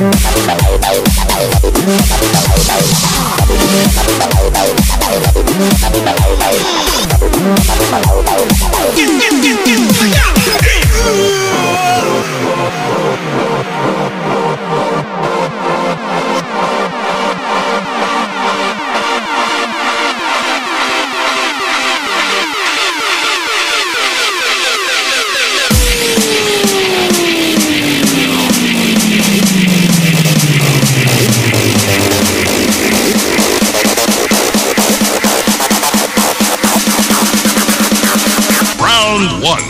Bye. one.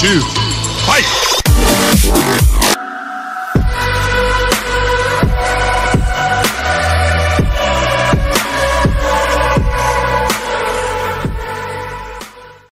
Bonjour.